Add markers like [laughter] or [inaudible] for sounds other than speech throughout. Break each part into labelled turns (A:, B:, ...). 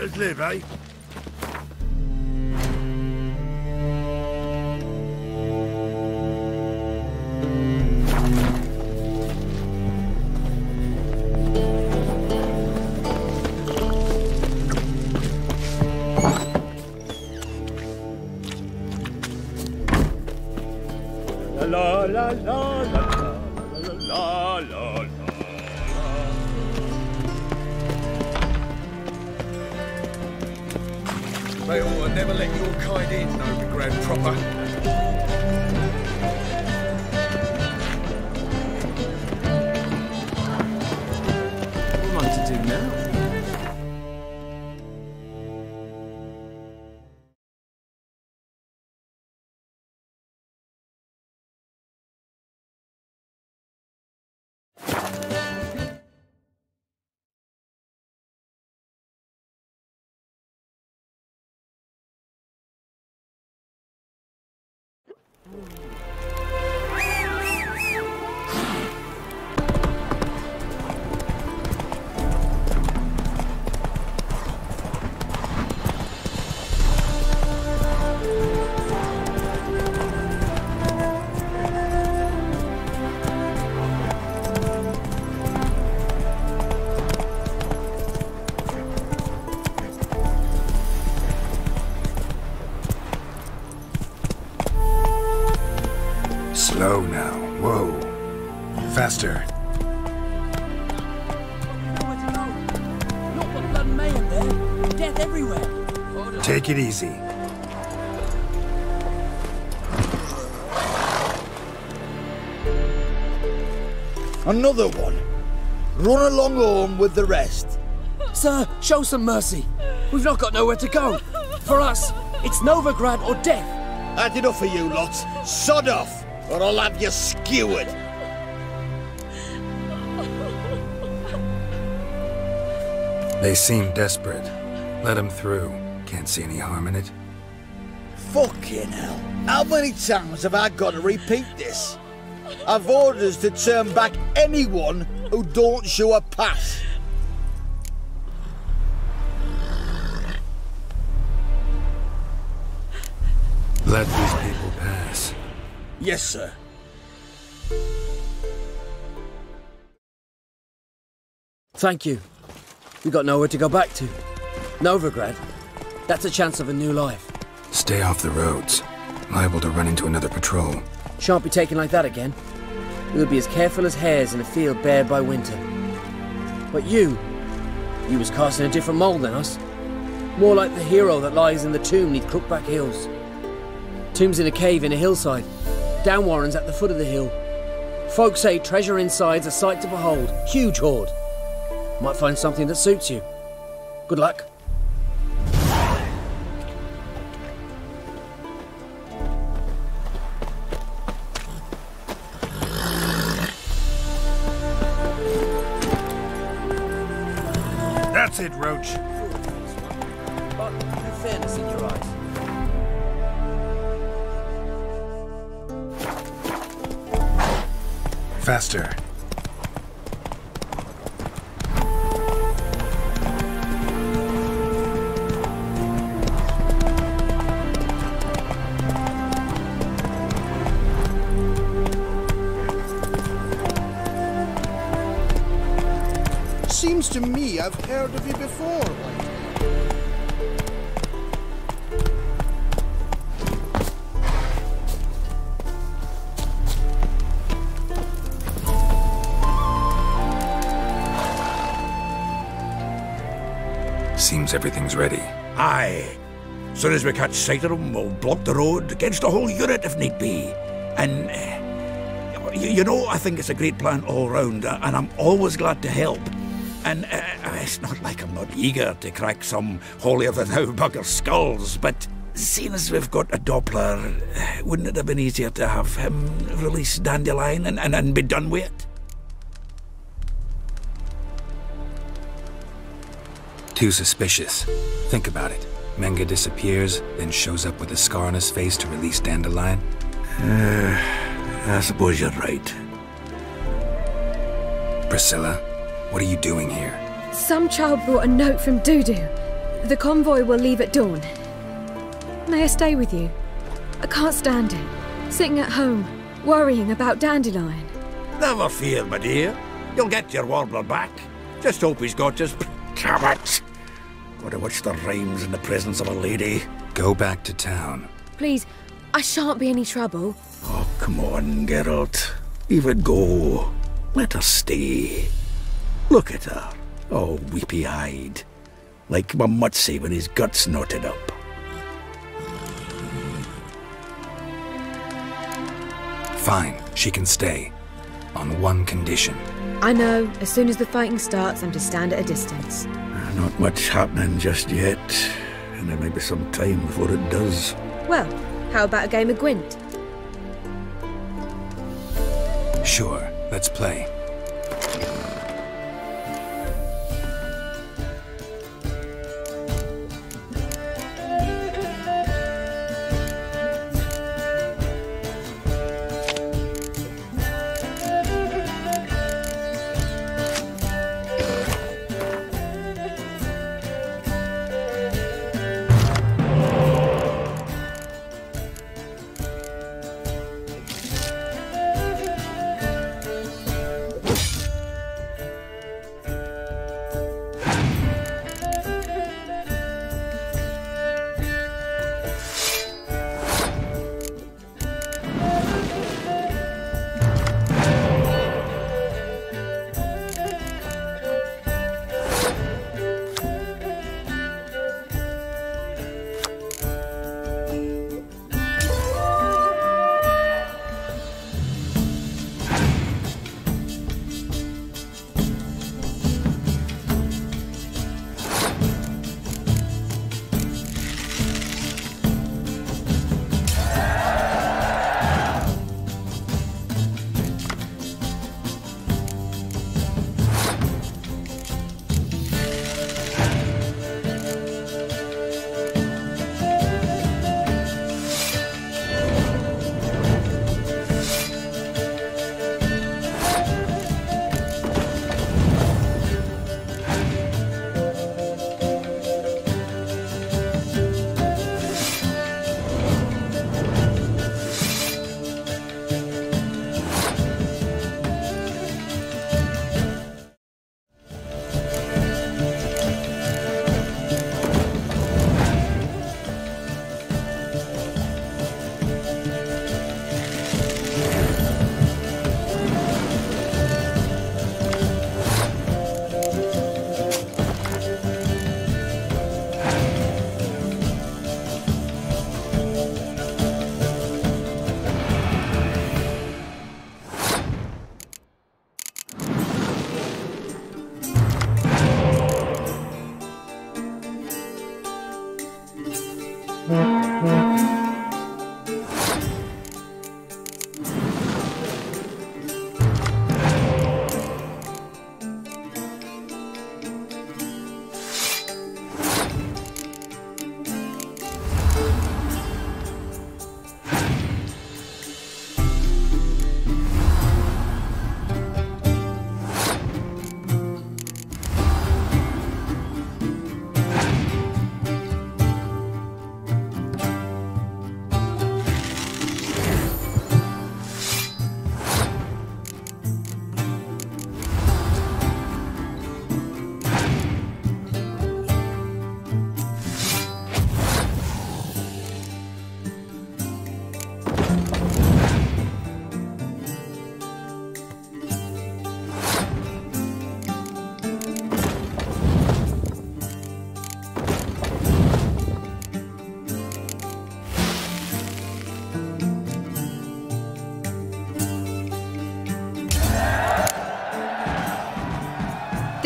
A: let us live, eh?
B: Ooh. It easy.
A: Another one. Run along home with the rest.
C: Sir, show some mercy. We've not got nowhere to go. For us, it's Novigrad or death.
A: That's enough for you lot. Sod off, or I'll have you skewered.
B: They seem desperate. Let them through. Can't see any harm in it.
A: Fucking hell. How many times have I got to repeat this? I've orders to turn back anyone who don't show a pass.
B: Let these people pass.
A: Yes, sir.
C: Thank you. We got nowhere to go back to. Novigrad. That's a chance of a new life.
B: Stay off the roads. Liable to run into another patrol.
C: Shan't be taken like that again. We'll be as careful as hares in a field bared by winter. But you, you was cast in a different mould than us. More like the hero that lies in the tomb neath Crookback Hills. Tomb's in a cave in a hillside. Down Warren's at the foot of the hill. Folks say treasure inside's a sight to behold. Huge hoard. Might find something that suits you. Good luck.
D: As soon as we catch sight of 'em, we'll block the road against the whole unit if need be. And, uh, you, know, I think it's a great plan all round, uh, and I'm always glad to help. And uh, it's not like I'm not eager to crack some holier than thou bugger skulls, but seeing as we've got a Doppler, wouldn't it have been easier to have him release Dandelion and, and, and be done with it?
B: Too suspicious. Think about it. Menge disappears, then shows up with a scar on his face to release Dandelion.
D: Uh, I suppose you're right.
B: Priscilla, what are you doing here?
E: Some child brought a note from Dudu. The convoy will leave at dawn. May I stay with you? I can't stand it. Sitting at home, worrying about Dandelion.
D: Never fear, my dear. You'll get your warbler back. Just hope he's got his [laughs] cabot. Gotta watch the rhymes in the presence of a lady.
B: Go back to town.
E: Please, I shan't be any trouble.
D: Oh, come on, Geralt. Leave it go. Let her stay. Look at her, Oh, weepy-eyed. Like my mutsy when his guts knotted up.
B: Fine, she can stay. On one condition.
E: I know, as soon as the fighting starts, I'm to stand at a distance.
D: Not much happening just yet, and there may be some time before it does.
E: Well, how about a game of Gwent?
B: Sure, let's play.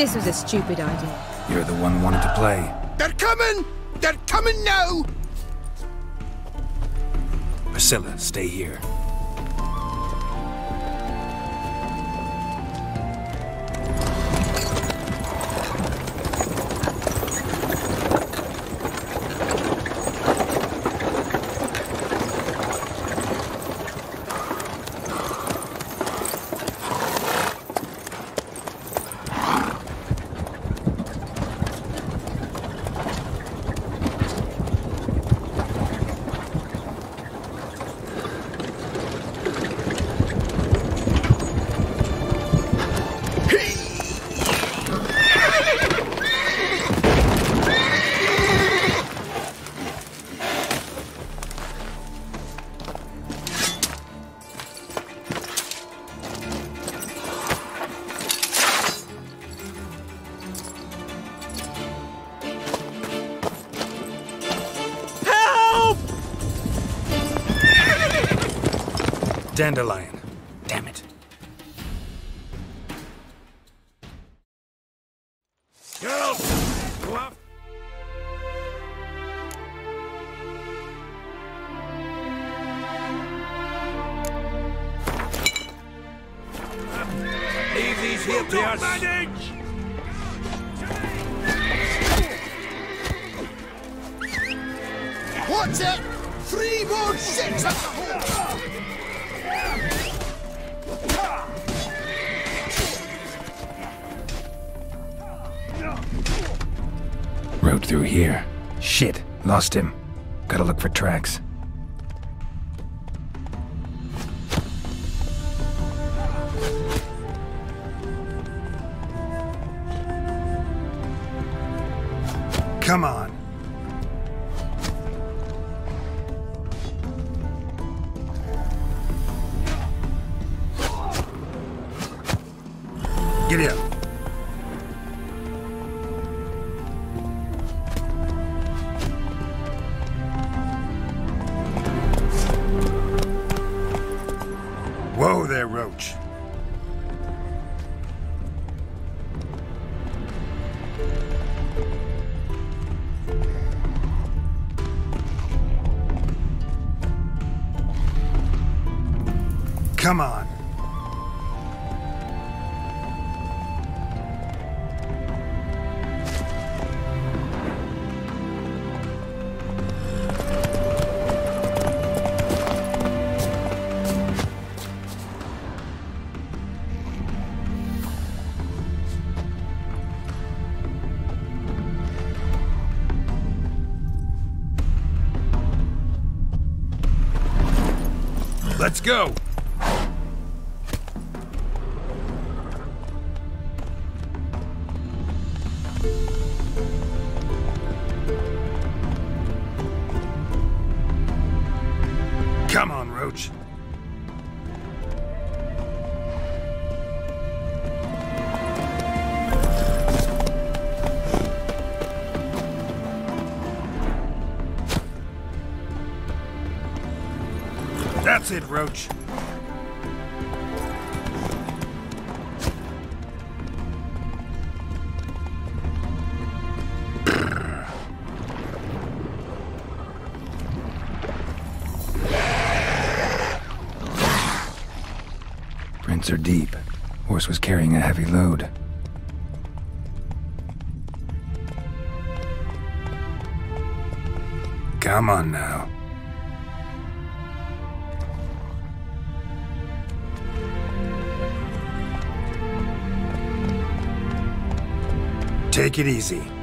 E: This was a stupid idea.
B: You're the one wanted to play.
F: They're coming! They're coming now!
B: Priscilla, stay here. Dandelion. Damn it.
D: Go! Leave these here to us. manage!
G: It? Three more six at the hole!
B: Through here. Shit, lost him. Gotta look for tracks. Go. Roach. Prints are deep. Horse was carrying a heavy load. Come on now. Take it easy.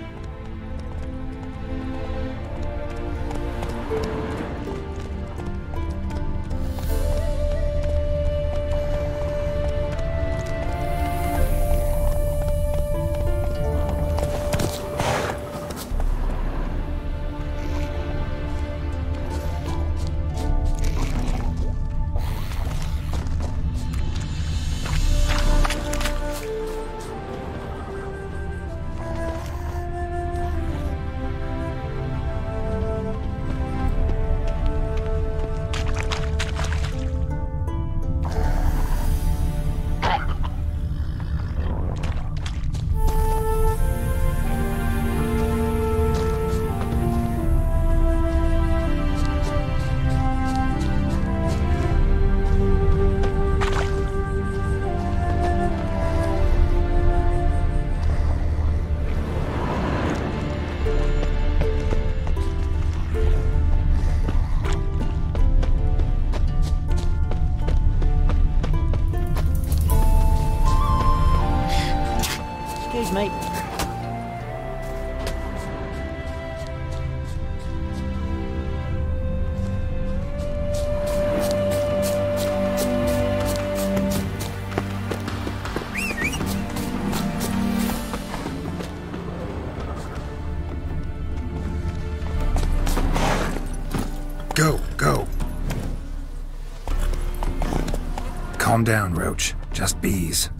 B: Just bees.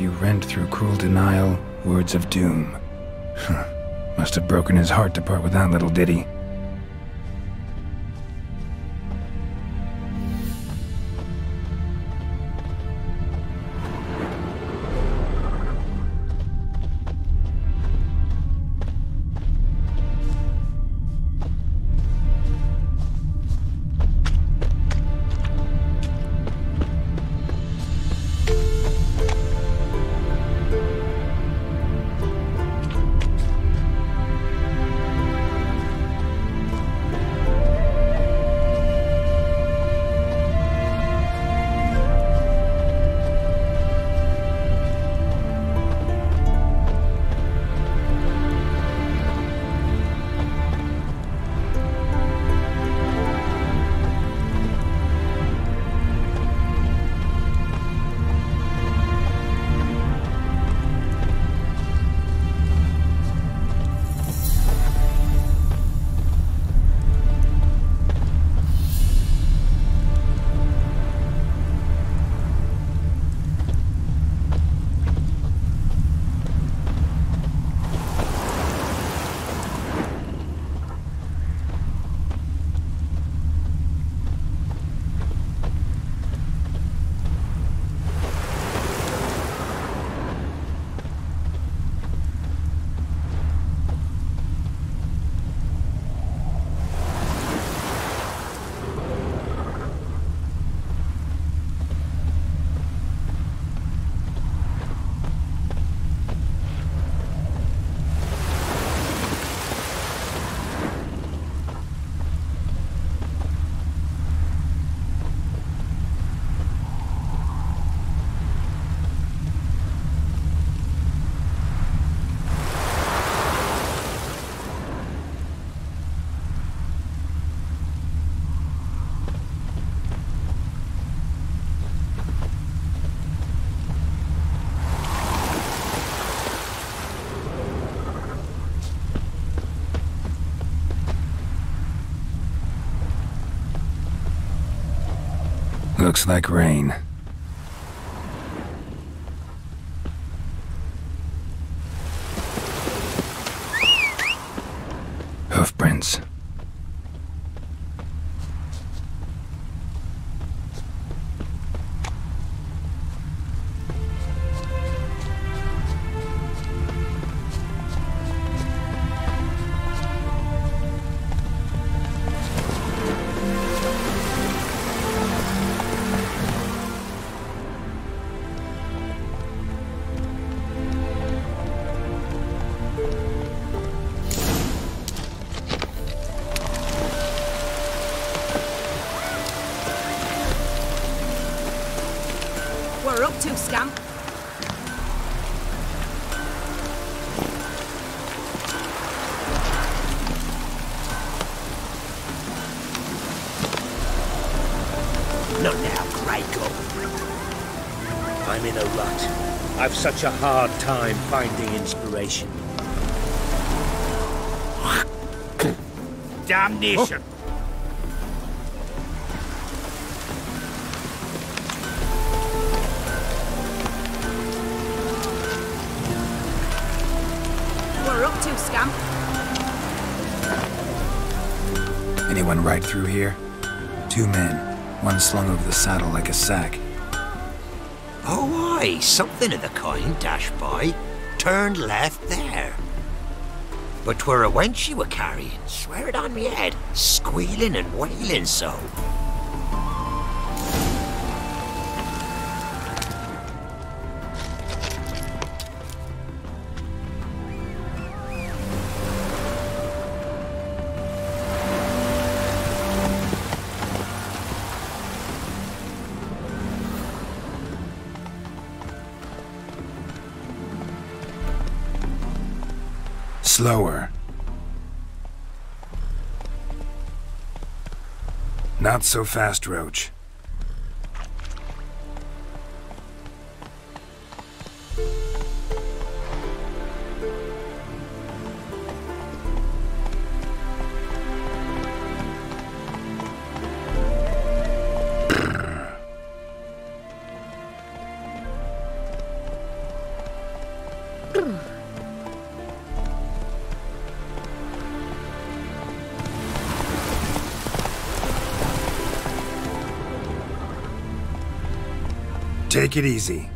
B: You rent through cruel denial, words of doom. [laughs] Must have broken his heart to part with that little ditty. Looks like rain.
H: Such a hard time finding inspiration. Damnation!
I: We're up to, Scamp.
B: Anyone right through here? Two men, one slung over the saddle like a sack.
J: Oh, aye, something of the kind, dash by. Turned left there. But twere a wench you were carrying, swear it on me head, squealing and wailing so.
B: Slower. Not so fast, Roach. Take it easy.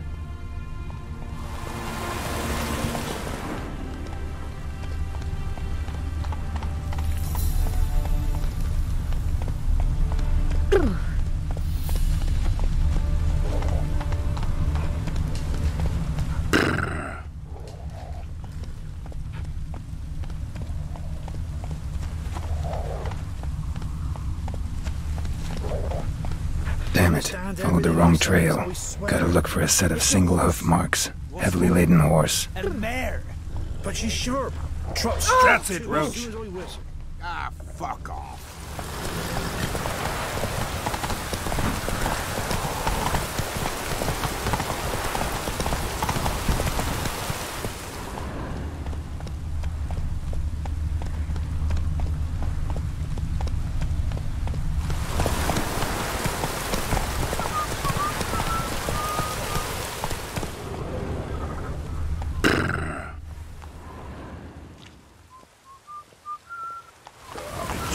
B: Damn it. Followed the wrong trail. Gotta look for a set of single hoof marks. Heavily laden horse.
F: And a mare. But she's sharp. Trots. Oh, That's it, Roach.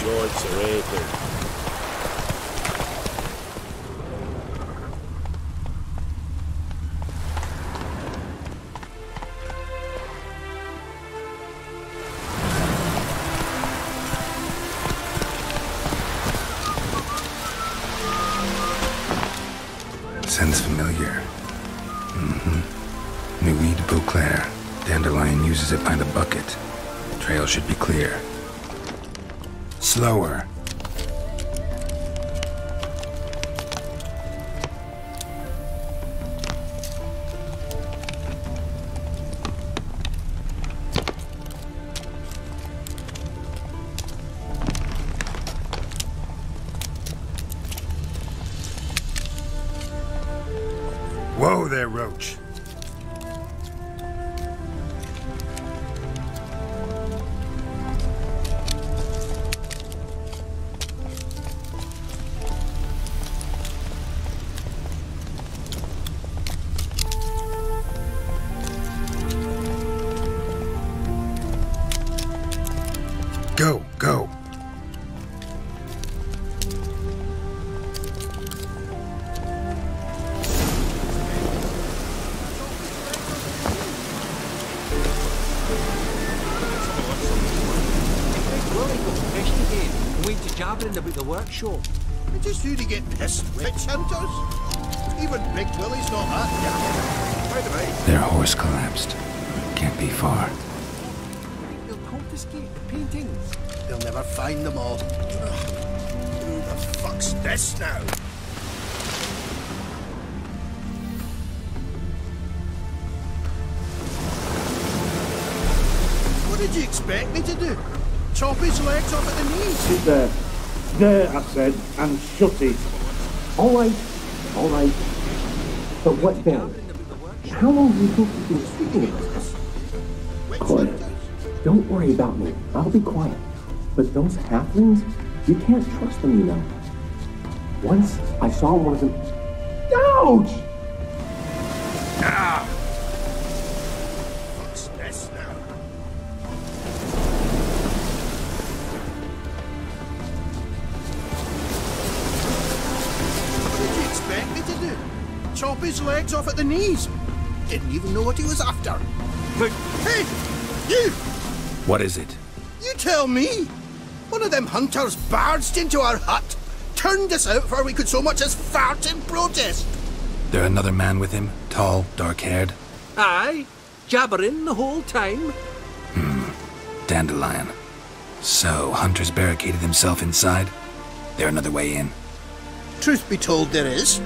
H: Joints are aching.
K: About the workshop.
G: I just who to get pissed witch hunters. Even Big Willie's not that guy. By the way,
B: Their horse collapsed. Can't be far.
K: They'll confiscate the paintings.
G: they'll never find them all. Ugh. Who the fuck's this now? What did you expect me to do? Chop his legs off at the knees?
D: Sit there. There, I said, and shut it.
L: All right, all right. But what then? How long do you think you've been speaking about this? Quiet. Don't worry about me. I'll be quiet. But those halflings, you can't trust them, you know. Once I saw one of them. Ouch!
G: Chop legs off at the knees? Didn't even know what he was after. But hey, you!
B: What is it?
G: You tell me! One of them hunters barged into our hut, turned us out before we could so much as fart in protest.
B: There another man with him? Tall, dark-haired?
K: Aye, jabbering the whole time. Hmm.
B: Dandelion. So, Hunter's barricaded himself inside? There another way in?
G: Truth be told, there is.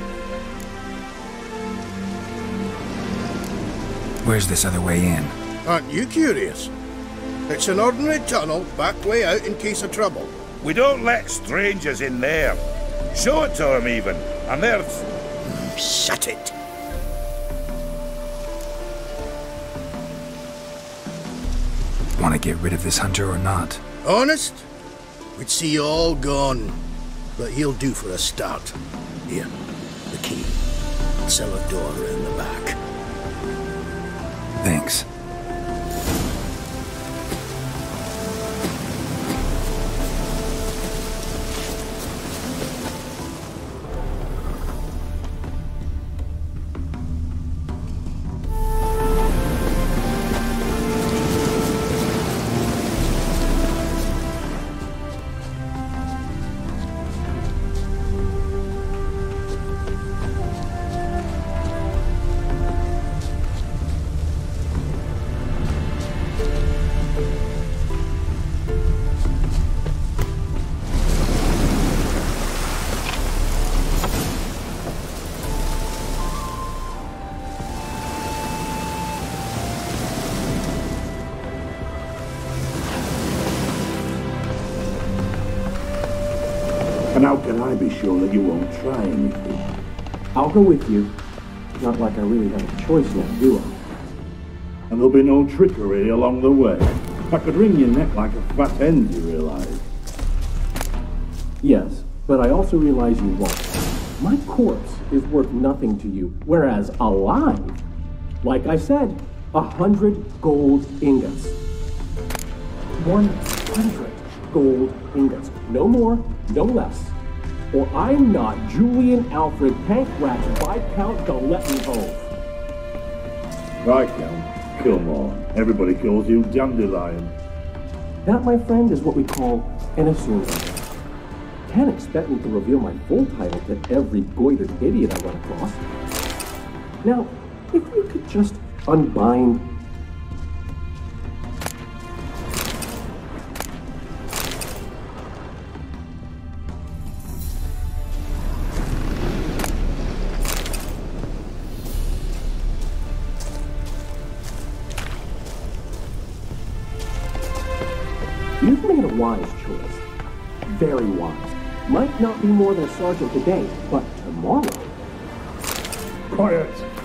B: Where's this other way in?
G: Aren't you curious? It's an ordinary tunnel, back way out in case of trouble.
M: We don't let strangers in there. Show it to them, even. And there's.
G: Shut it.
B: Want to get rid of this hunter or not?
G: Honest? We'd see you all gone. But he'll do for a start. Here, the key. Cellar door around the back.
B: Thanks.
L: I'll go with you. Not like I really have a choice now, do I?
D: And there'll be no trickery along the way. I could wring your neck like a fat hen, you realize?
L: Yes, but I also realize you won't. My corpse is worth nothing to you, whereas alive, like I said, a hundred gold ingots. One hundred gold ingots. No more, no less. Or I'm not Julian Alfred Pankratz Viscount de Lettenhove.
D: Viscount, come on. Everybody calls you Dandelion.
L: That, my friend, is what we call an assumed title. Can't expect me to reveal my full title to every goitered idiot I run across. Now, if you could just unbind wise choice. Very wise. Might not be more than a sergeant today, but tomorrow.
D: Quiet.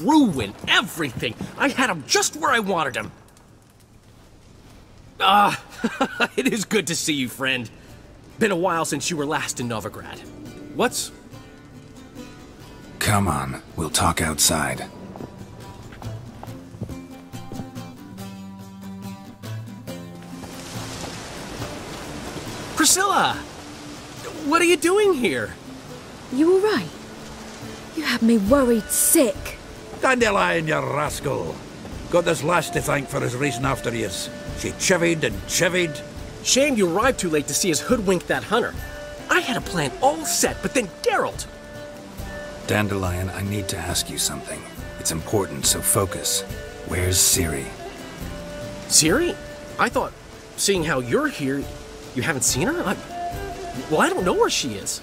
L: Ruin everything? I had him just where I wanted him. Ah, [laughs] it is good to see you, friend. Been a while since you were last in Novigrad. What's...
B: Come on, we'll talk outside.
L: Priscilla! What are you doing here?
E: You all right? You had me worried sick.
D: Dandelion, you rascal. Got this lass to thank for his racing after years. She chivied and chivied.
L: Shame you arrived too late to see us hoodwink that hunter. I had a plan all set, but then Geralt!
B: Dandelion, I need to ask you something. It's important, so focus. Where's Ciri?
L: Ciri? I thought, seeing how you're here, you haven't seen her? I, well, I don't know where she is.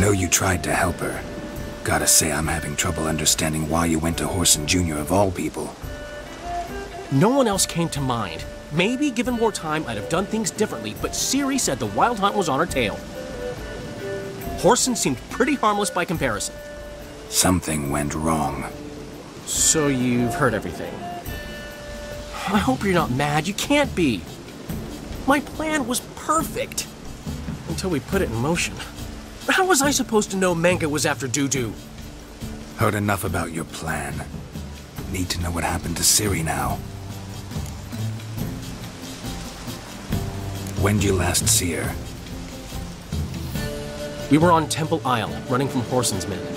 B: Know you tried to help her. Gotta say, I'm having trouble understanding why you went to Whoreson Jr. of all people.
L: No one else came to mind. Maybe given more time, I'd have done things differently, but Ciri said the Wild Hunt was on her tail. Whoreson seemed pretty harmless by comparison.
B: Something went wrong.
L: So you've heard everything. I hope you're not mad. You can't be. My plan was perfect. Until we put it in motion. How was I supposed to know Menge was after Dudu?
B: Heard enough about your plan. Need to know what happened to Ciri now. When'd you last see her?
L: We were on Temple Isle, running from Whoreson's men.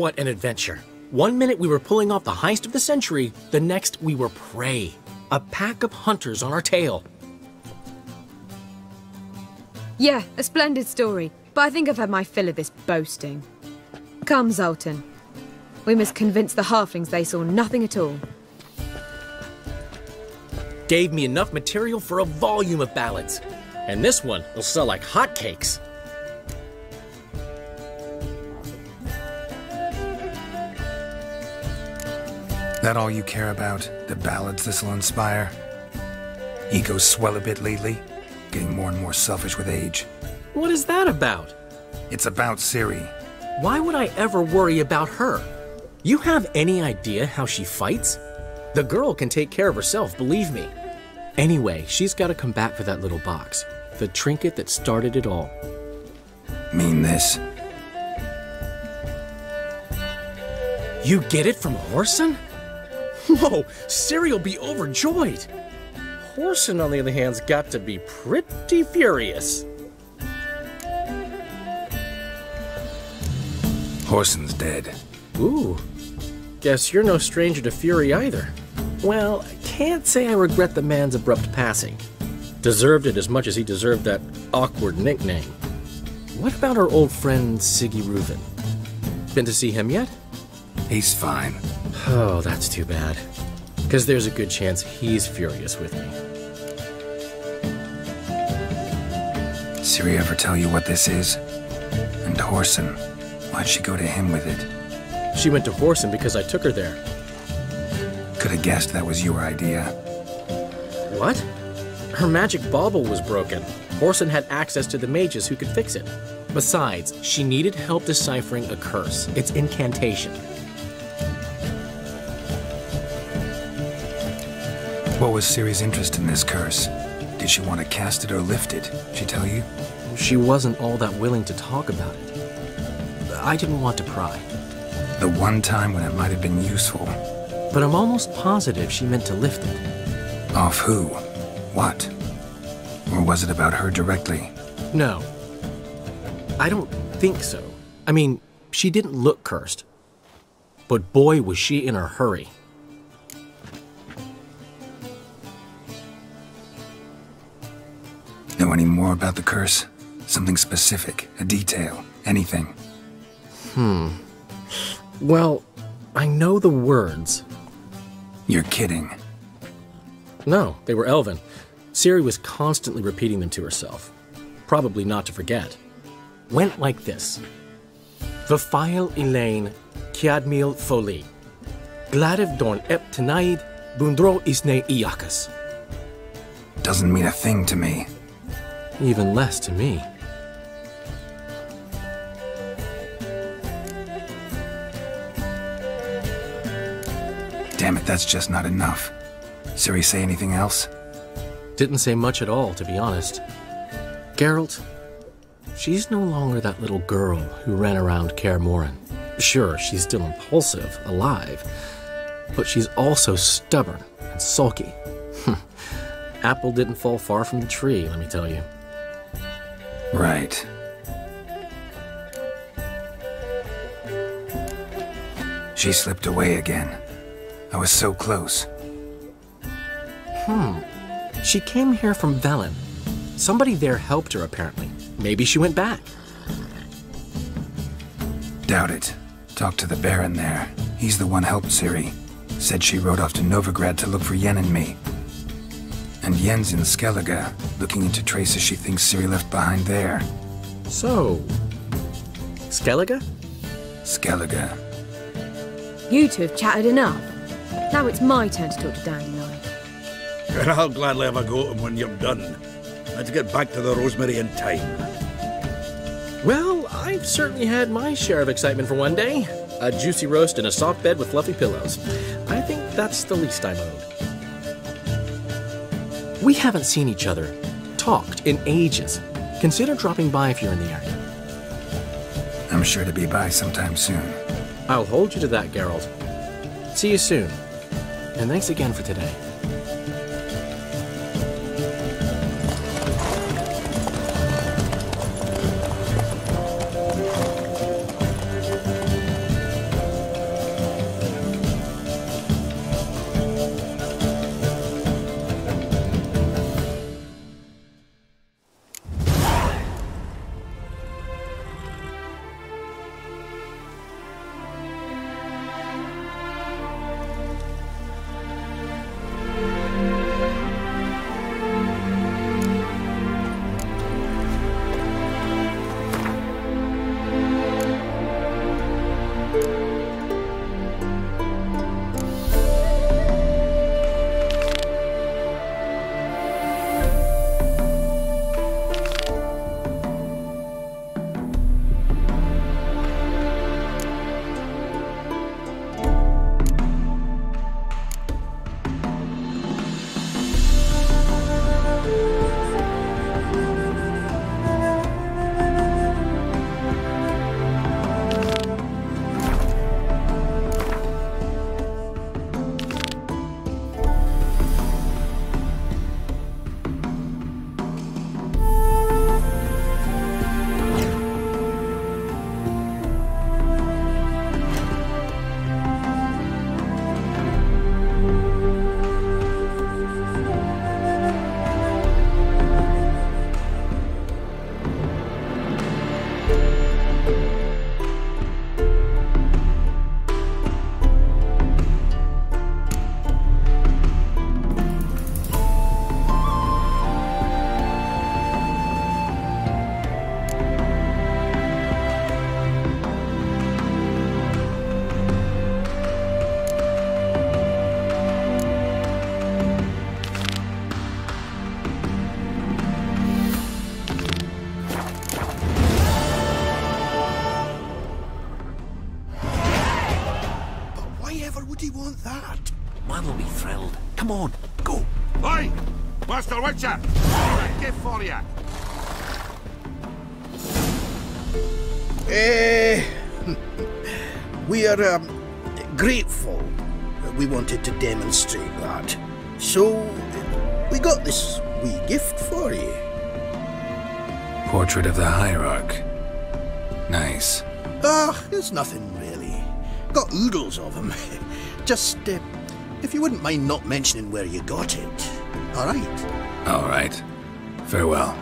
L: What an adventure. One minute we were pulling off the heist of the century, the next we were prey. A pack of hunters on our tail.
E: Yeah, a splendid story, but I think I've had my fill of this boasting. Come, Zoltan. We must convince the halflings they saw nothing at all.
L: Gave me enough material for a volume of ballads. And this one will sell like hotcakes.
B: That all you care about? The ballads this'll inspire? Egos swell a bit lately? Getting more and more selfish with age.
L: What is that about?
B: It's about Ciri.
L: Why would I ever worry about her? You have any idea how she fights? The girl can take care of herself, believe me. Anyway, she's got to come back for that little box. The trinket that started it all.
B: Mean this?
L: You get it from Whoreson? Whoa, Ciri will be overjoyed. Whoreson, on the other hand's got to be pretty furious.
B: Whoreson's dead.
L: Ooh, guess you're no stranger to fury either. Well, can't say I regret the man's abrupt passing. Deserved it as much as he deserved that awkward nickname. What about our old friend Sigi Reuven? Been to see him yet?
B: He's fine.
L: Oh, that's too bad. Because there's a good chance he's furious with me.
B: Ciri ever tell you what this is? And Whoreson, why'd she go to him with it?
L: She went to Whoreson because I took her there.
B: Could have guessed that was your idea.
L: What? Her magic bauble was broken. Whoreson had access to the mages who could fix it. Besides, she needed help deciphering a curse. Its incantation.
B: What was Ciri's interest in this curse? Did she want to cast it or lift it? She tell you?
L: She wasn't all that willing to talk about it. I didn't want to pry.
B: The one time when it might have been useful.
L: But I'm almost positive she meant to lift it.
B: Off who? What? Or was it about her directly?
L: No. I don't think so. I mean, she didn't look cursed. But boy, was she in a hurry.
B: Know any more about the curse? Something specific, a detail, anything?
L: Hmm. Well, I know the words.
B: You're kidding.
L: No, they were Elven. Ciri was constantly repeating them to herself. Probably not to forget. Went like this. Vafile Elaine, Kiadmil Foli. Gladev Dorn Ep Tenaid, Bundro Isne Iakas.
B: Doesn't mean a thing to me.
L: Even less to me.
B: Damn it, that's just not enough. Ciri say anything else?
L: Didn't say much at all, to be honest. Geralt, she's no longer that little girl who ran around Kaer. Sure, she's still impulsive, alive, but she's also stubborn and sulky. [laughs] Apple didn't fall far from the tree, let me tell you.
B: Right. She slipped away again. I was so close.
L: Hmm. She came here from Velen. Somebody there helped her, apparently. Maybe she went back.
B: Doubt it. Talk to the Baron there. He's the one helped Ciri. Said she rode off to Novigrad to look for Yen and me. And Yen's in Skellige, looking into traces she thinks Ciri left behind there.
L: So... Skellige?
B: Skellige.
E: You two have chatted enough. Now it's my turn to talk to Dandelion.
D: And I. And I'll gladly have a go at him when you're done. Let's get back to the Rosemary in time.
L: Well, I've certainly had my share of excitement for one day. A juicy roast in a soft bed with fluffy pillows. I think that's the least I'm owed. We haven't seen each other, talked in ages. Consider dropping by if you're in the area.
B: I'm sure to be by sometime soon.
L: I'll hold you to that, Geralt. See you soon. And thanks again for today.
H: Come on, go.
N: Oi! Master Witcher! Got a gift for you.
G: Eh, we are um, grateful. We wanted to demonstrate that. So, we got this wee gift for you.
B: Portrait of the Hierarch. Nice.
G: Ah, it's nothing really. Got oodles of them. [laughs] Just, uh, if you wouldn't mind not mentioning where you got it. All right.
B: All right. Farewell.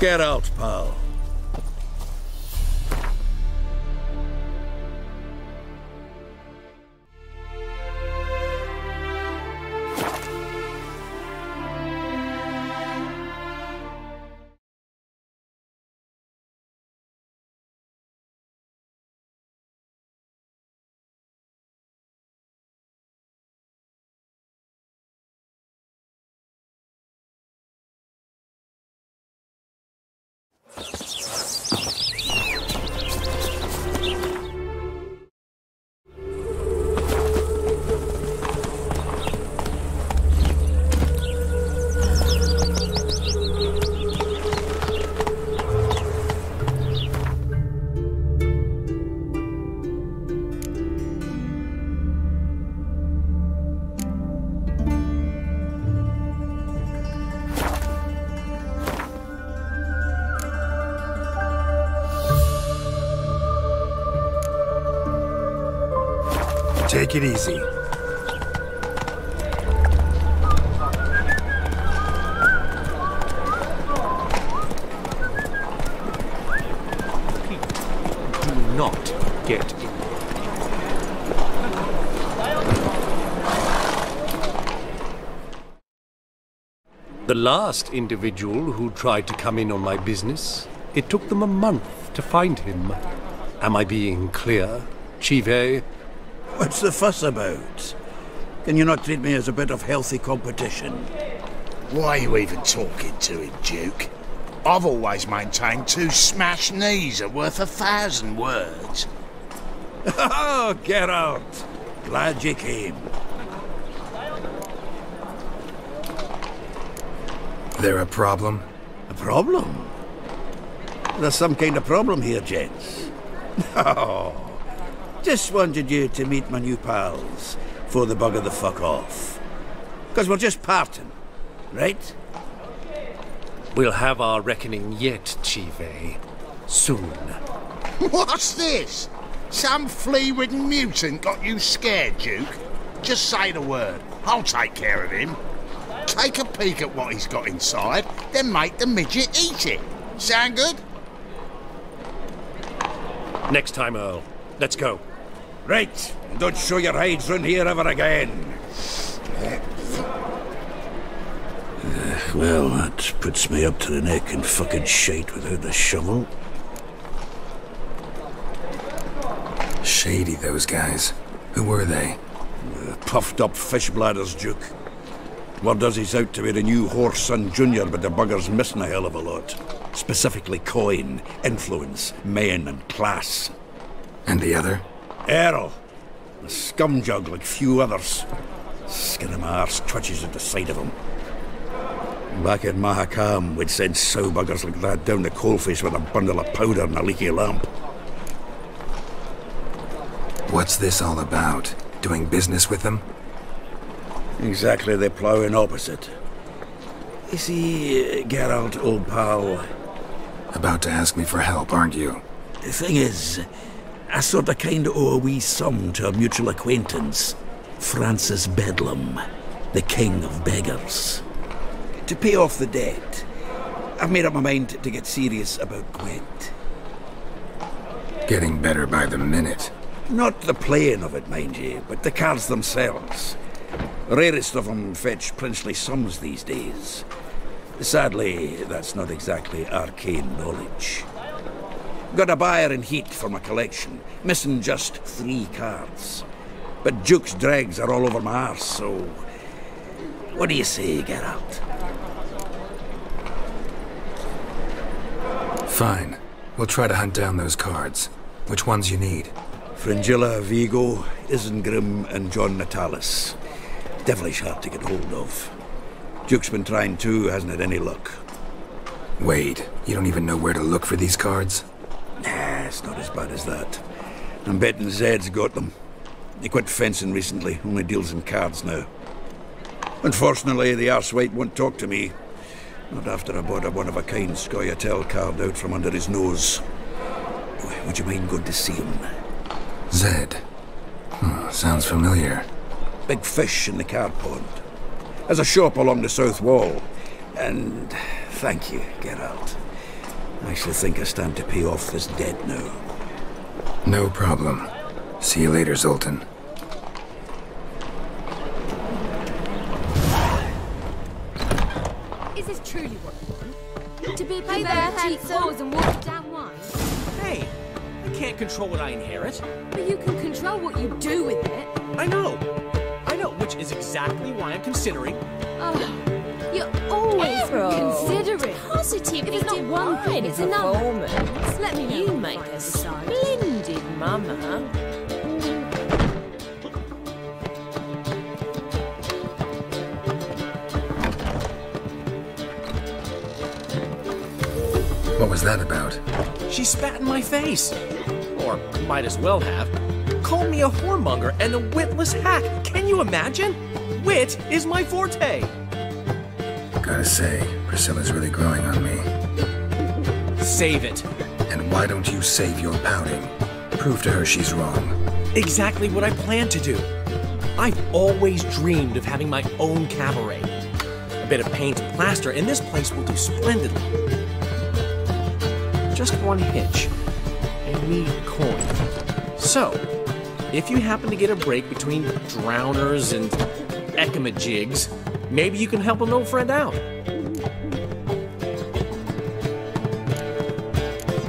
D: Get out, pal.
B: Take it easy.
H: The last individual who tried to come in on my business, it took them a month to find him. Am I being clear, Chive?
D: What's the fuss about? Can you not treat me as a bit of healthy competition?
N: Why are you even talking to him, Duke? I've always maintained two smashed knees are worth a thousand words. [laughs]
D: oh, Geralt! Glad you came.
B: There a problem?
D: A problem? There's some kind of problem here, gents. [laughs] Oh, just wanted you to meet my new pals before they bugger the fuck off. Because we're just parting, right?
H: We'll have our reckoning yet, Chive. Soon.
N: What's this? Some flea-ridden mutant got you scared, Duke? Just say the word. I'll take care of him. Take a peek at what he's got inside, then make the midget eat it. Sound good?
H: Next time, Earl. Let's go.
D: Right, and don't show your hides round here ever again. Uh, well, that puts me up to the neck in fucking shite without the shovel.
B: Shady, those guys. Who were they?
D: Uh, puffed up fish bladders, Duke. Word does he's out to be the new horse Whoreson Junior, but the bugger's missing a hell of a lot. Specifically coin, influence, men, and class.
B: And the other?
D: Errol. A scumjug like few others. Skin of my arse twitches at the sight of him. Back at Mahakam, we'd send sow buggers like that down the coalface with a bundle of powder and a leaky lamp.
B: What's this all about? Doing business with them?
D: Exactly the ploughing opposite. You see, Geralt, old pal...
B: About to ask me for help, aren't you?
D: The thing is, I sort of kind of owe a wee sum to a mutual acquaintance. Francis Bedlam, the king of beggars. To pay off the debt, I've made up my mind to get serious about Gwent.
B: Getting better by the minute.
D: Not the playing of it, mind you, but the cards themselves. Rarest of them fetch princely sums these days. Sadly, that's not exactly arcane knowledge. Got a buyer in heat for my collection, missing just three cards. But Duke's dregs are all over my arse, so... What do you say, Geralt?
B: Fine. We'll try to hunt down those cards. Which ones you need?
D: Fringilla, Vigo, Isengrim, and John Natalis. Devilish hard to get hold of. Duke's been trying too, hasn't had any luck.
B: Wait, you don't even know where to look for these cards?
D: Nah, it's not as bad as that. I'm betting Zed's got them. He quit fencing recently, only deals in cards now. Unfortunately, the arsewite won't talk to me. Not after I bought a one-of-a-kind Scoia'tael carved out from under his nose. Would you mind going to see him?
B: Zed. Hmm, sounds familiar.
D: Big fish in the card pond. There's a shop along the south wall. And thank you, Geralt. I shall think I stand to pay off this debt now.
B: No problem. See you later, Zoltan.
E: Is this truly what you want? To be a
I: Hey
E: hey cheap
I: handsome.
E: whores and water down wine?
L: Hey, I can't control what I inherit.
E: But you can control what you do with it.
L: I know. I know, which is exactly why I'm considering.
E: Oh, you're always
I: Errol.
E: considerate.
I: Positive.
E: If it's not one thing, it's another.
I: performance.
E: Let me know
I: You make a splendid mama.
B: What was that about?
L: She spat in my face. Or might as well have. Called me a whoremonger and a witless hack. Can you imagine? Wit is my forte.
B: I gotta say, Priscilla's really growing on me.
L: Save it.
B: And why don't you save your pouting? Prove to her she's wrong.
L: Exactly what I plan to do. I've always dreamed of having my own cabaret. A bit of paint and plaster, and this place will do splendidly. Just one hitch. I need coin. So, if you happen to get a break between drowners and ekamajigs, maybe you can help an old friend out.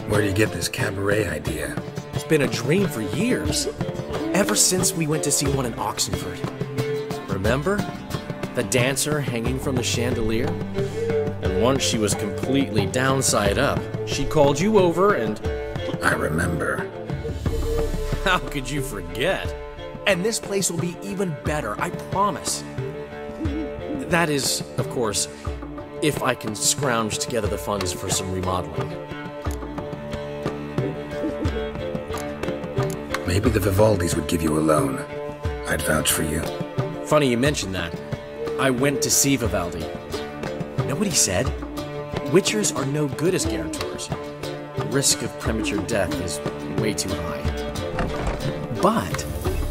B: Where do you get this cabaret idea?
L: It's been a dream for years. Ever since we went to see one in Oxenfurt. Remember? The dancer hanging from the chandelier? And once she was completely downside up, she called you over and.
B: I remember.
L: How could you forget? And this place will be even better, I promise. That is, of course, if I can scrounge together the funds for some remodeling.
B: Maybe the Vivaldis would give you a loan. I'd vouch for you.
L: Funny you mentioned that. I went to see Vivaldi. Know what he said? Witchers are no good as guarantors. The risk of premature death is way too high. But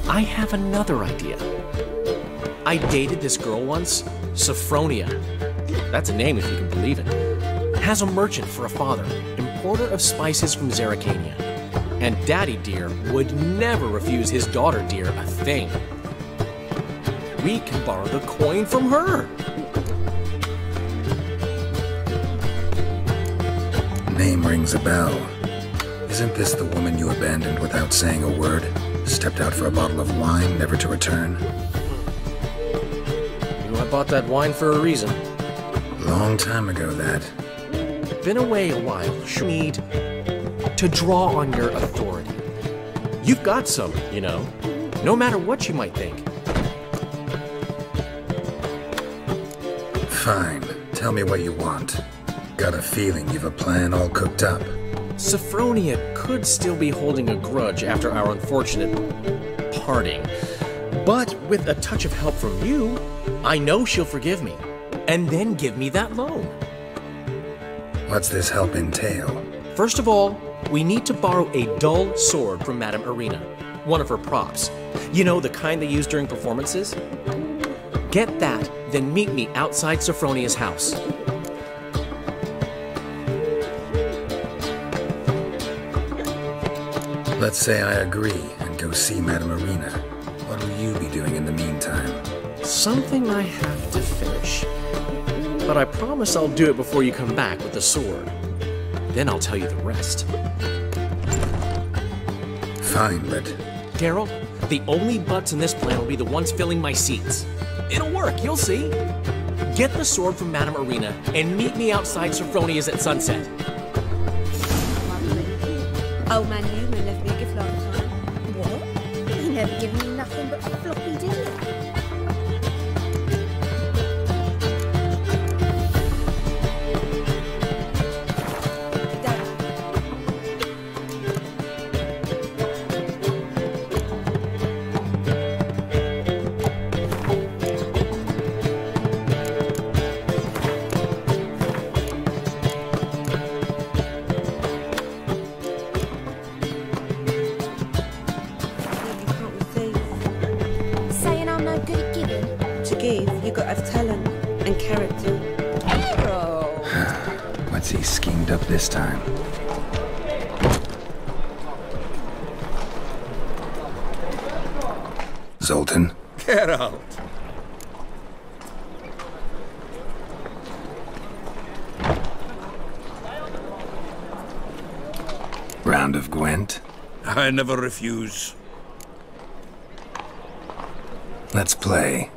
L: I have another idea. I dated this girl once, Sophronia. That's a name if you can believe it. Has a merchant for a father, importer of spices from Zerrikania. And Daddy Dear would never refuse his daughter Dear a thing. We can borrow the coin from her.
B: Name rings a bell. Isn't this the woman you abandoned without saying a word? Stepped out for a bottle of wine, never to return?
L: You know, I bought that wine for a reason.
B: Long time ago, that.
L: Been away a while. You need to draw on your authority. You've got some, you know, no matter what you might think.
B: Fine. Tell me what you want. Got a feeling you've a plan all cooked up.
L: Sophronia could still be holding a grudge after our unfortunate parting. But with a touch of help from you, I know she'll forgive me. And then give me that loan.
B: What's this help entail?
L: First of all, we need to borrow a dull sword from Madame Arena, one of her props. You know, the kind they use during performances? Get that, then meet me outside Sophronia's house.
B: Let's say I agree and go see Madame Arena.
L: Something I have to finish. But I promise I'll do it before you come back with the sword. Then I'll tell you the rest.
B: Fine, but.
L: Daryl, the only butts in this plan will be the ones filling my seats. It'll work, you'll see. Get the sword from Madame Arena and meet me outside Sophronia's at sunset.
O: Oh, Old man never
D: refuse.
B: Let's play.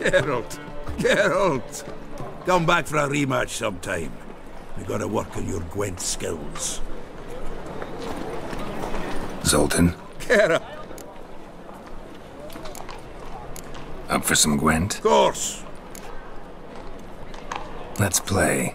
D: Geralt! Geralt! Come back for a rematch sometime. We gotta work on your Gwent skills.
B: Zoltan,
D: Geralt!
B: up for some Gwent?
D: Of course!
B: Let's play.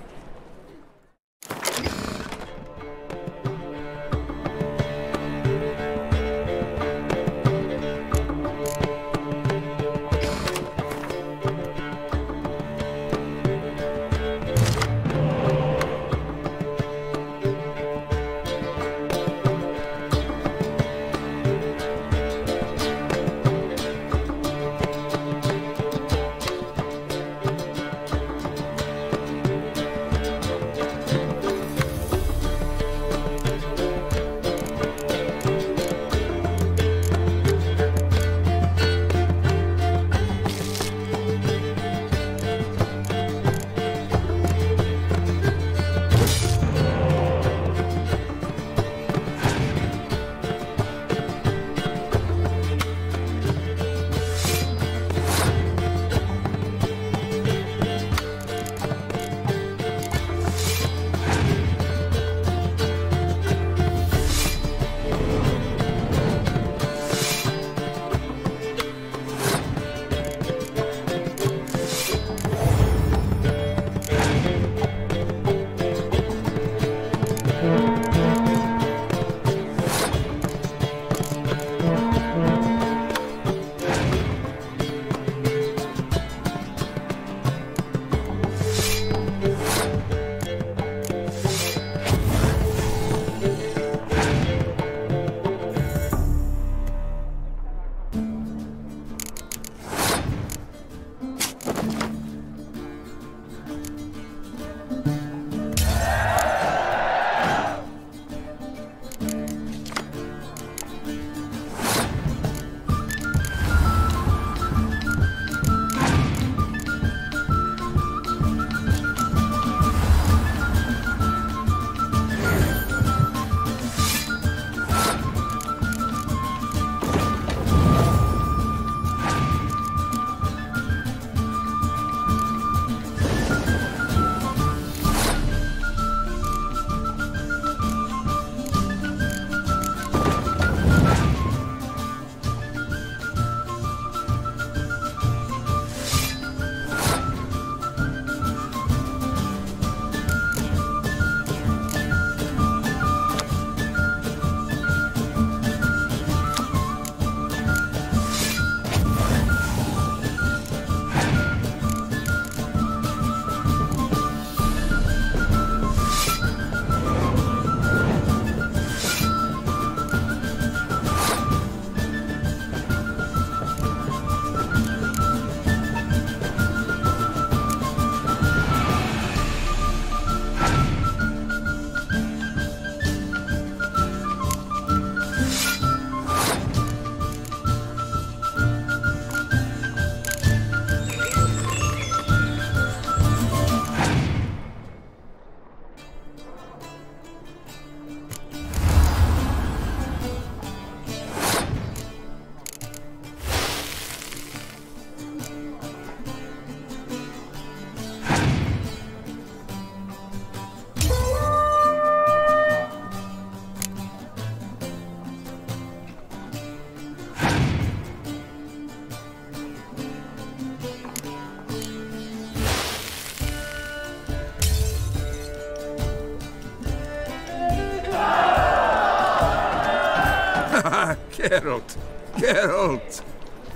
D: Geralt! Geralt!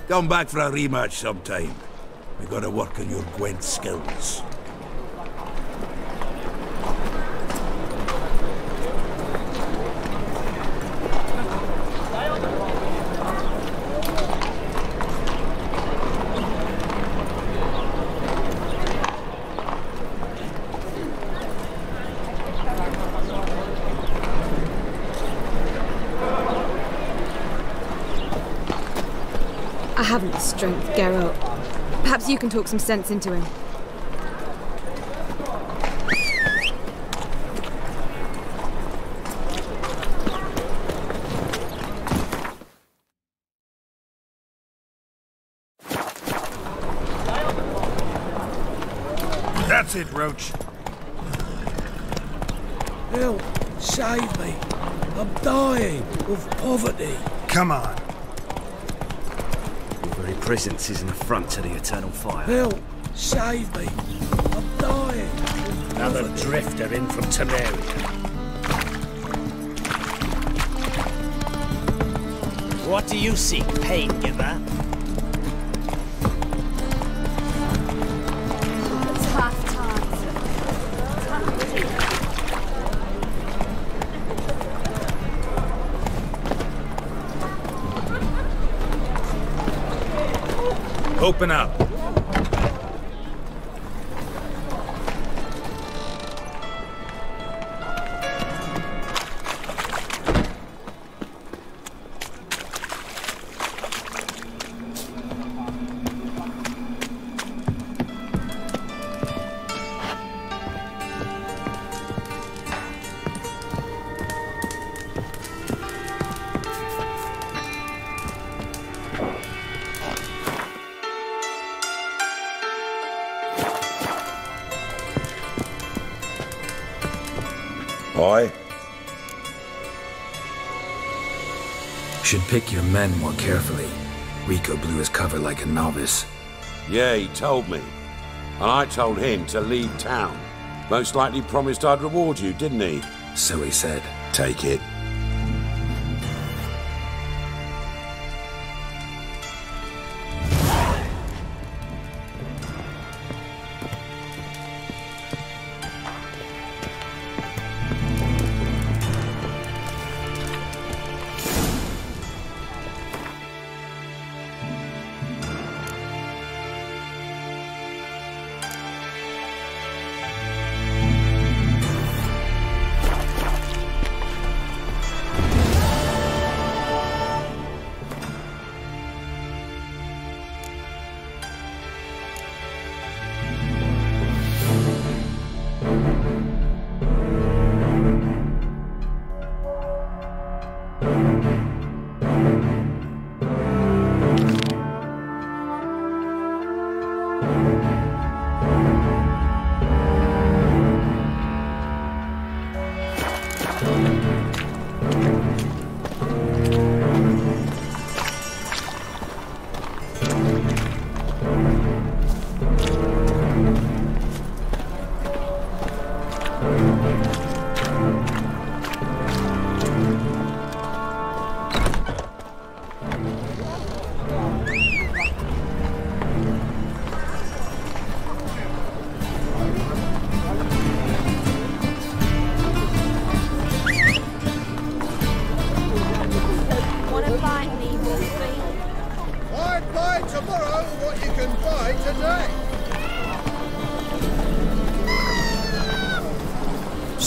D: Come back for a rematch sometime. We gotta work on your Gwent skills.
E: I haven't the strength, Geralt. Perhaps you can talk some sense into him.
B: That's it, Roach.
D: Help! Save me! I'm dying of poverty.
B: Come on.
G: Your very presence is an affront to the eternal fire.
D: Help! Save me! I'm dying.
G: Another drifter in from Temeria. What do you seek, pain giver?
B: Open up.
P: You
B: should pick your men more carefully. Rico blew his cover like a novice.
O: Yeah, he told me. And I told him to leave town. Most likely promised I'd reward you, didn't he?
B: So he said.
O: Take it.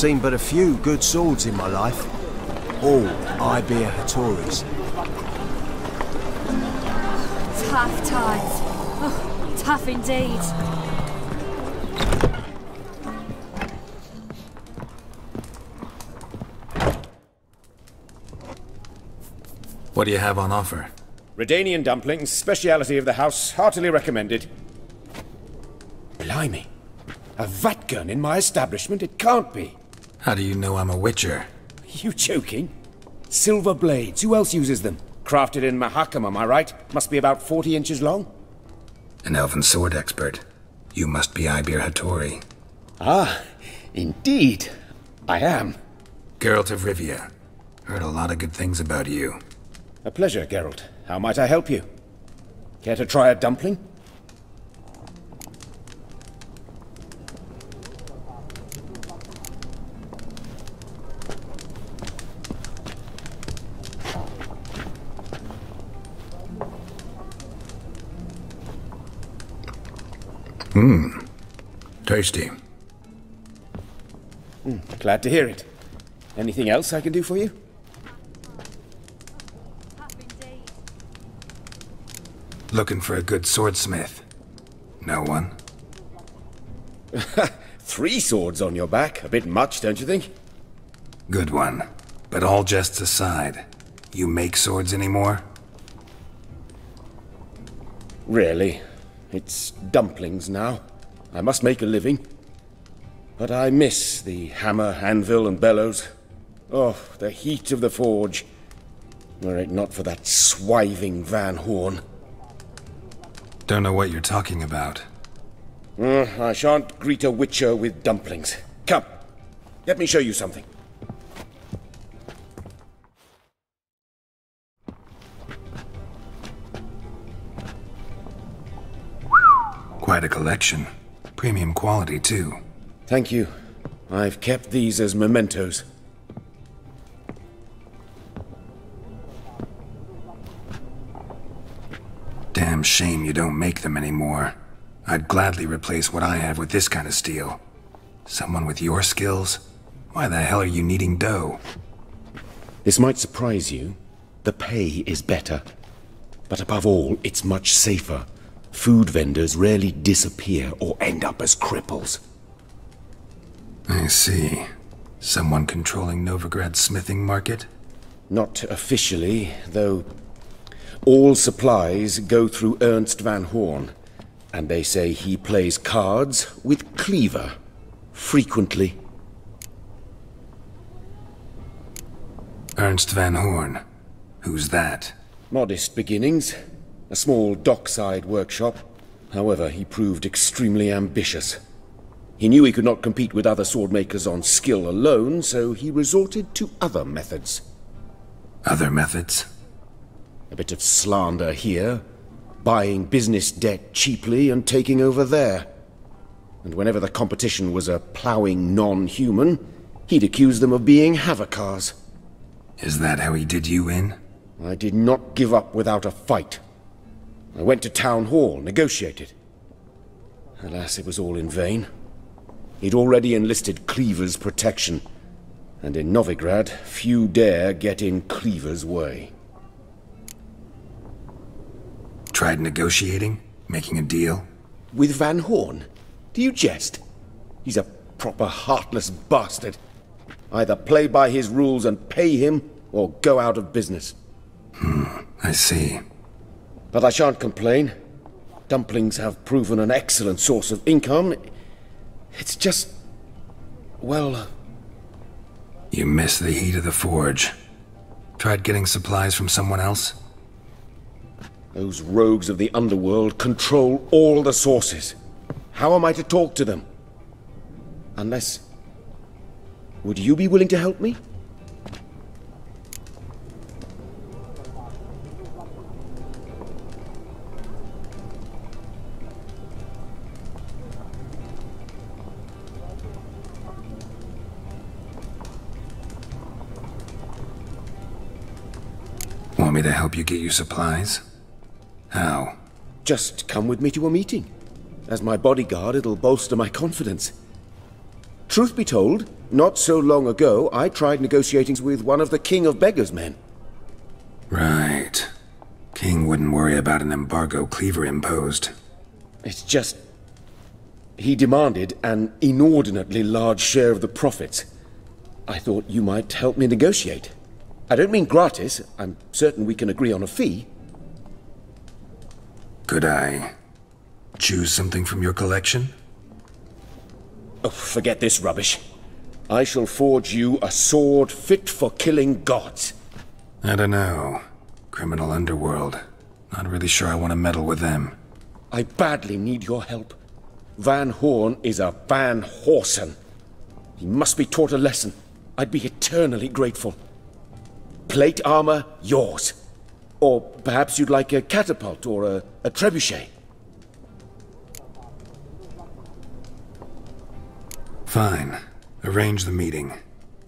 C: Seen but a few good swords in my life. All Ibir Hattori's.
E: Tough times. Oh, tough indeed.
B: What do you have on offer?
Q: Redanian dumplings, speciality of the house, heartily recommended. Blimey. A vatt'ghern in my establishment? It can't be.
B: How do you know I'm a witcher?
Q: You joking? Silver blades, who else uses them? Crafted in Mahakam, am I right? Must be about 40 inches long?
B: An elven sword expert. You must be Ibir Hattori.
Q: Ah, indeed. I am.
B: Geralt of Rivia. Heard a lot of good things about you.
Q: A pleasure, Geralt. How might I help you? Care to try a dumpling?
B: Tasty.
Q: Hmm, glad to hear it. Anything else I can do for you?
B: Looking for a good swordsmith. No one? [laughs]
Q: Three swords on your back. A bit much, don't you think?
B: Good one. But all jests aside, you make swords anymore?
Q: Really? It's dumplings now. I must make a living. But I miss the hammer, anvil, and bellows. Oh, the heat of the forge. Were it not for that swiving Van Horn.
B: Don't know what you're talking about.
Q: Uh, I shan't greet a witcher with dumplings. Come, let me show you something.
B: Quite a collection. Premium quality, too.
Q: Thank you. I've kept these as mementos.
B: Damn shame you don't make them anymore. I'd gladly replace what I have with this kind of steel. Someone with your skills? Why the hell are you needing dough?
Q: This might surprise you. The pay is better. But above all, it's much safer. Food vendors rarely disappear or end up as cripples.
B: I see. Someone controlling Novigrad's smithing market?
Q: Not officially, though all supplies go through Ernst Van Horn, and they say he plays cards with Cleaver, frequently.
B: Ernst Van Horn. Who's that?
Q: Modest beginnings. A small dockside workshop. However, he proved extremely ambitious. He knew he could not compete with other swordmakers on skill alone, so he resorted to other methods.
B: Other methods?
Q: A bit of slander here, buying business debt cheaply and taking over there. And whenever the competition was a ploughing non-human, he'd accuse them of being Havekars.
B: Is that how he did you in?
Q: I did not give up without a fight. I went to Town Hall, negotiated. Alas, it was all in vain. He'd already enlisted Cleaver's protection, and in Novigrad, few dare get in Cleaver's way.
B: Tried negotiating? Making a deal?
Q: With Van Horn? Do you jest? He's a proper heartless bastard. Either play by his rules and pay him, or go out of business.
B: Hmm, I see.
Q: But I shan't complain. Dumplings have proven an excellent source of income. It's just... well...
B: Uh, you miss the heat of the forge. Tried getting supplies from someone else?
Q: Those rogues of the underworld control all the sources. How am I to talk to them? Unless... Would you be willing to help me?
B: Help you get you supplies? How?
Q: Just come with me to a meeting. As my bodyguard, it'll bolster my confidence. Truth be told, not so long ago, I tried negotiating with one of the King of Beggars' men.
B: Right. King wouldn't worry about an embargo Cleaver imposed.
Q: It's just... He demanded an inordinately large share of the profits. I thought you might help me negotiate. I don't mean gratis. I'm certain we can agree on a fee.
B: Could I choose something from your collection?
Q: Oh, forget this rubbish. I shall forge you a sword fit for killing gods.
B: I don't know. Criminal underworld. Not really sure I want to meddle with them.
Q: I badly need your help. Van Horn is a Van Horsen. He must be taught a lesson. I'd be eternally grateful. Plate armor, yours. Or perhaps you'd like a catapult or a, a trebuchet.
B: Fine. Arrange the meeting.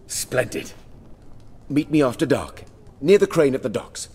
Q: Splendid. Meet me after dark, near the crane at the docks.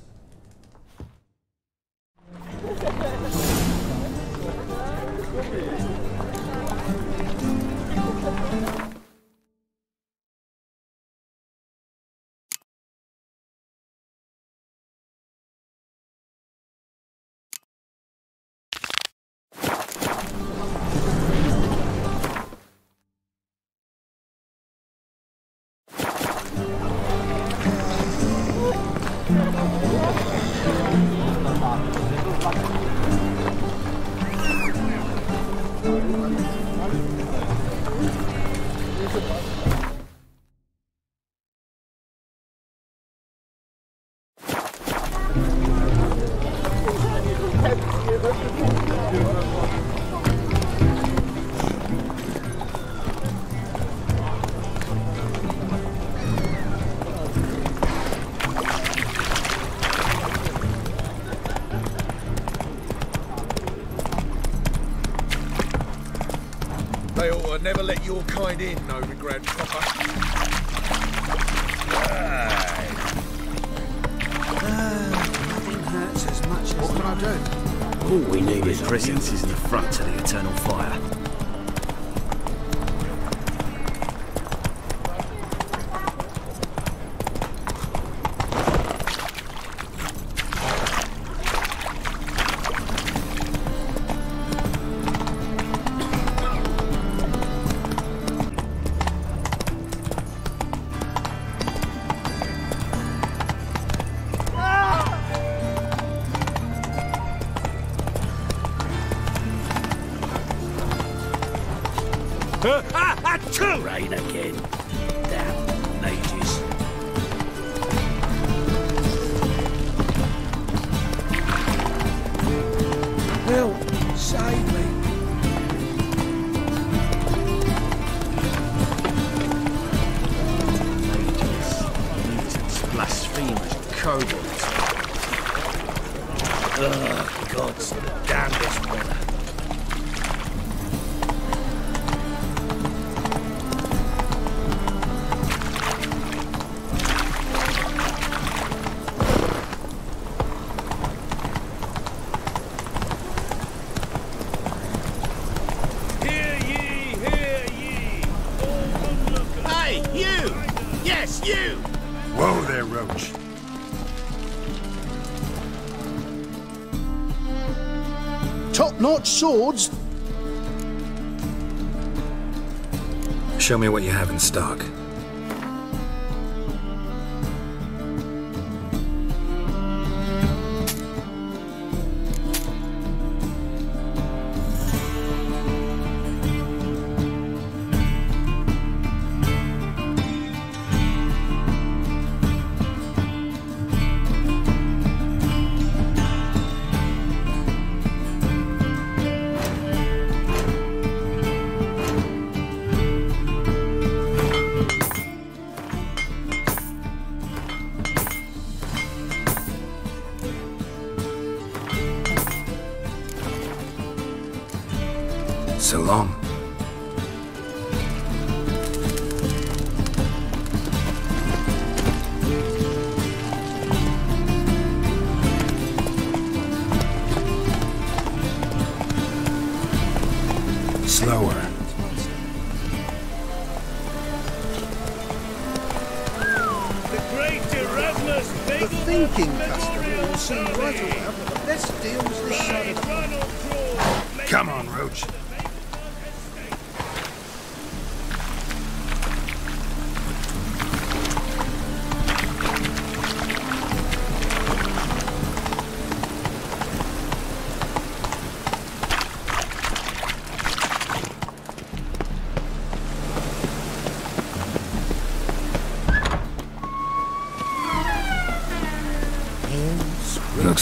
G: Your kind in, Novigrad proper. Aye.
D: Nothing hurts as much as
G: What can I do?
D: All we need is presence is an affront to the eternal fire.
R: Swords?
B: Show me what you have in stock.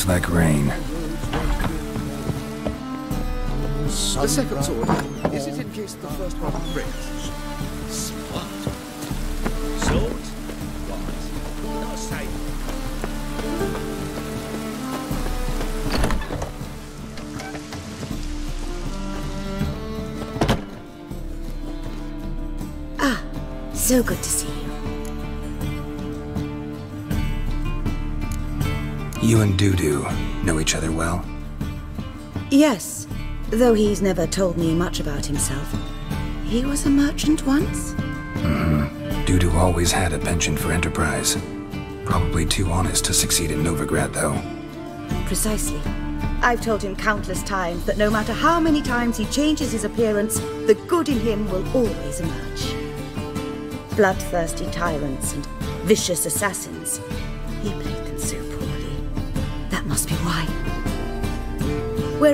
B: Like rain.
G: The second sword, is it in case the first one
O: though he's never told me much about himself. He was a merchant once?
B: Mm-hmm. Dudu always had a penchant for enterprise. Probably too honest to succeed in Novigrad, though.
O: Precisely. I've told him countless times that no matter how many times he changes his appearance, the good in him will always emerge. Bloodthirsty tyrants and vicious assassins.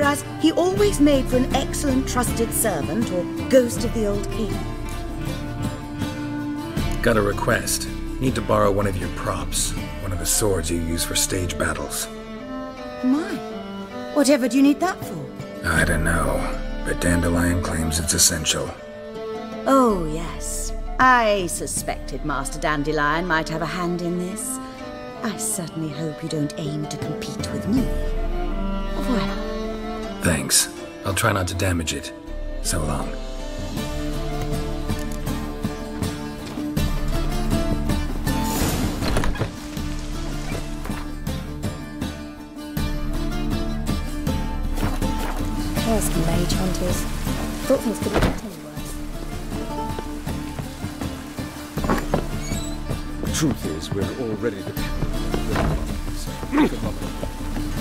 O: Whereas he always made for an excellent trusted servant or ghost of the old king.
B: Got a request. Need to borrow one of your props. One of the swords you use for stage battles.
O: My. Whatever do you need that for?
B: I don't know, but Dandelion claims it's essential.
O: Oh, yes. I suspected Master Dandelion might have a hand in this. I certainly hope you don't aim to compete with me. Voilà.
B: Thanks. I'll try not to damage it. So long.
S: Pesky mage hunters. Thought things couldn't get any worse.
H: The truth is, we're already the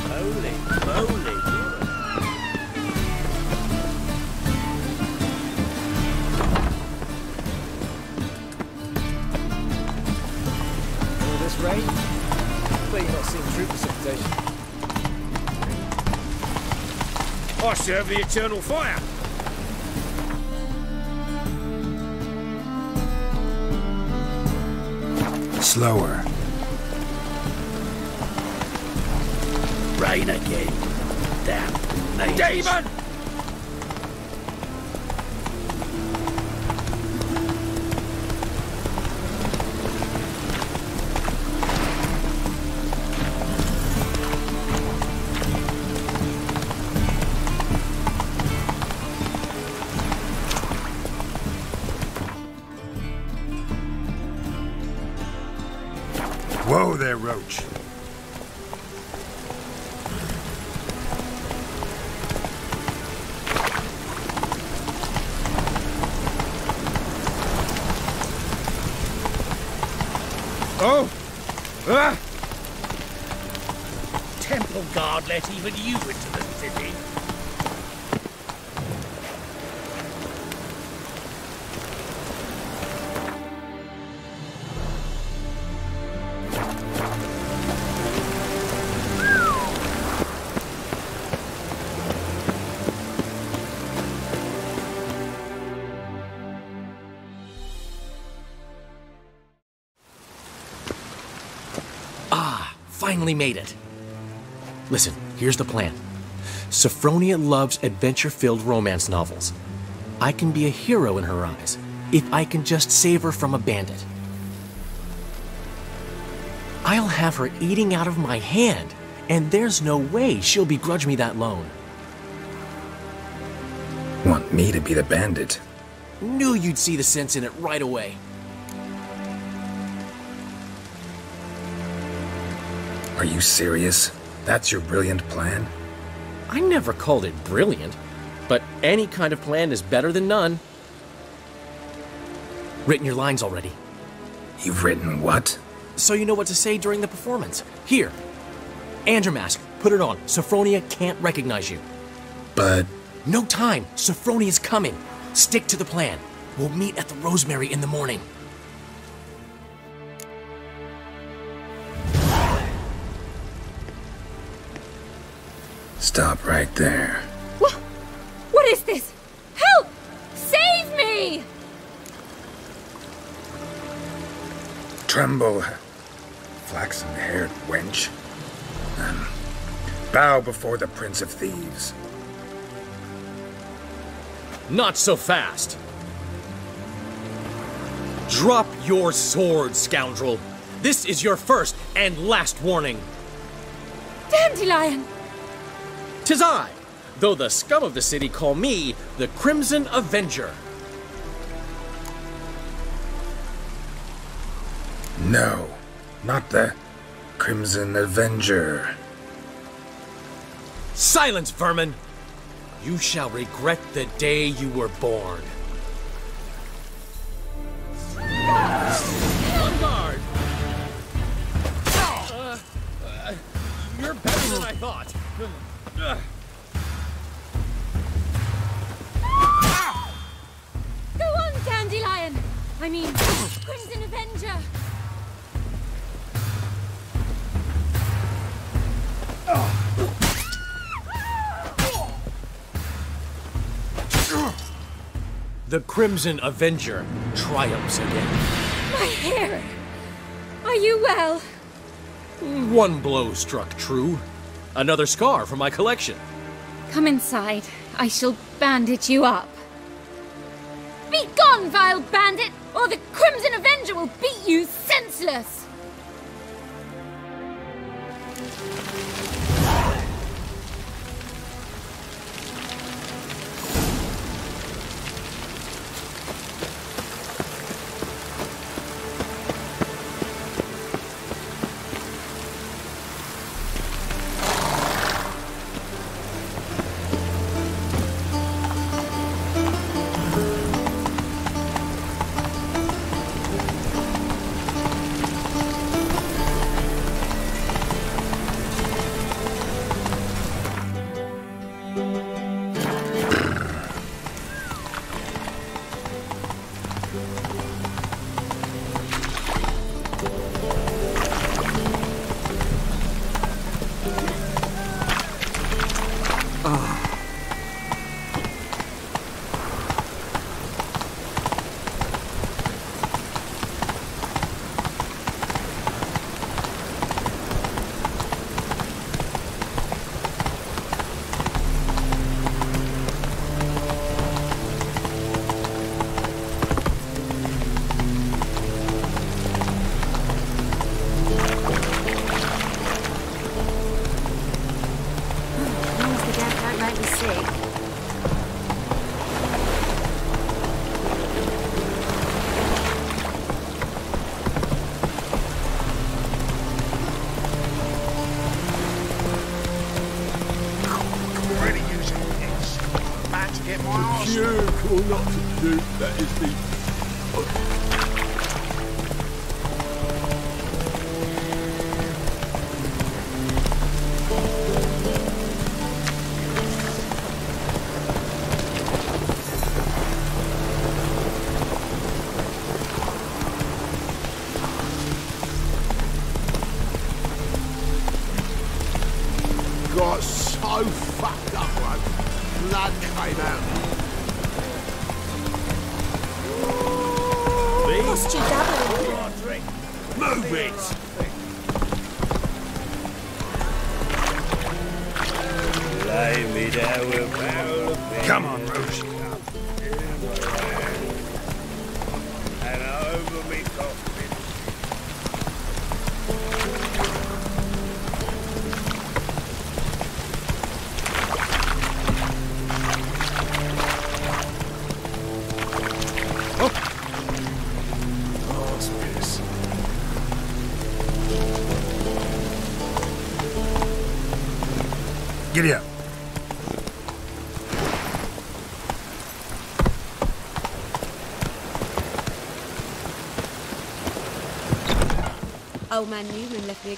T: Holy moly.
U: Bet you're not seeing true precipitation.
F: I serve the eternal fire.
B: Slower.
T: Rain again. Damn. natives.
F: Demon!
L: Made it. Listen, here's the plan. Sophronia loves adventure filled romance novels. I can be a hero in her eyes if I can just save her from a bandit. I'll have her eating out of my hand, and there's no way she'll begrudge me that loan.
B: Want me to be the bandit?
L: Knew you'd see the sense in it right away.
B: Are you serious? That's your brilliant plan?
L: I never called it brilliant, but any kind of plan is better than none. Written your lines already.
B: You've written what?
L: So you know what to say during the performance. Here. Andrew mask. Put it on. Sophronia can't recognize you.
B: But.
L: No time. Sophronia's coming. Stick to the plan. We'll meet at the Rosemary in the morning.
B: Stop right there.
E: What? What is this? Help! Save me!
B: Tremble, flaxen haired wench. And bow before the Prince of Thieves.
L: Not so fast. Drop your sword, scoundrel. This is your first and last warning.
E: Dandelion!
L: Tis I, though the scum of the city call me the Crimson Avenger.
B: No, not the Crimson Avenger.
L: Silence, vermin! You shall regret the day you were born.
T: Guard! Uh, uh, you're better than I thought.
E: Go on, Dandelion! I mean, Crimson Avenger!
L: The Crimson Avenger triumphs again.
E: My hair! Are you well?
L: One blow struck true. Another scar from my collection.
E: Come inside. I shall bandage you up. Be gone, vile bandit, or the Crimson Avenger will beat you senseless!
F: Giddy up.
V: Old man Newman left me